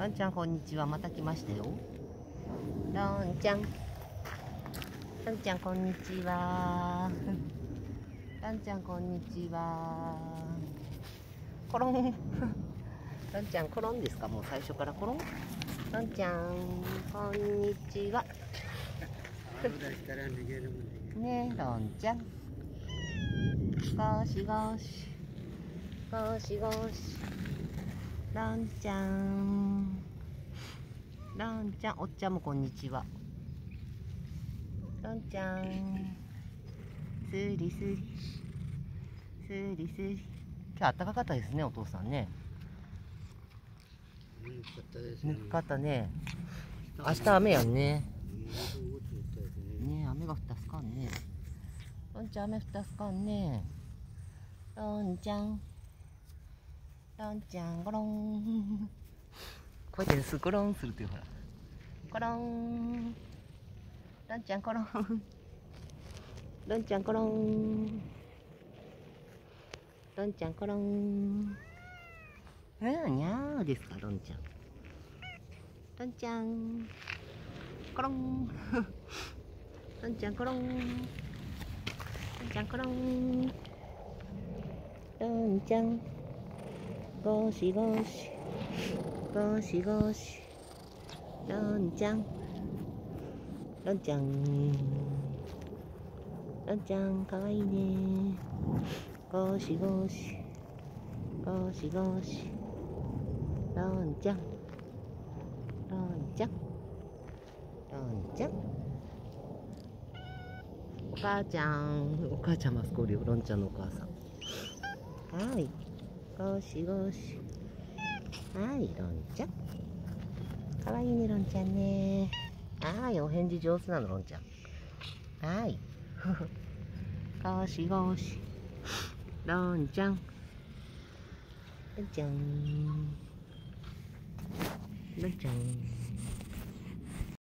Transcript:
ロンちゃんこんにちは。また来ましたよ。ロンちゃん。ロンちゃんこんにちは。ロンちゃんこんにちは。コロン。ロンちゃんコロンですか？もう最初からコロン？ロンちゃんこんにちは。ねえロンちゃん。ゴシゴシ。ゴシゴシ。ロンちゃん。ロンちゃんおっちゃんもこんにちは。ロンちゃん。スリスリ。スリスリ。今日暖かかったですねお父さんね。ぬくかったね。明日雨やんね。ね雨が降ったすかんね。ロンちゃん雨降ったすかんね。ロンちゃん。ロンちゃんゴロンこうやってスコロンするというほら。コロン。ロンちゃんコロン。ロンちゃんコロン。ロンちゃんコロン。うんにゃーですかロンちゃん。ロンちゃん。コロン。ロンちゃんコロン。ロンちゃんコロン。ロンちゃん。ゴシゴシ。ゴシゴシ。ロンちゃん。ロンちゃん。ロンちゃんかわいいね。ゴシゴシ。ゴシゴシ。ロンちゃん。ロンちゃん。ロンちゃん。お母ちゃん。お母ちゃんマスコリオロンちゃんのお母さん。はい。ゴシゴシはいロンちゃん。かわいいねロンちゃんね。はいお返事上手なのロンちゃん。はい。ゴシゴシロンちゃん。ロンちゃん。ロンちゃん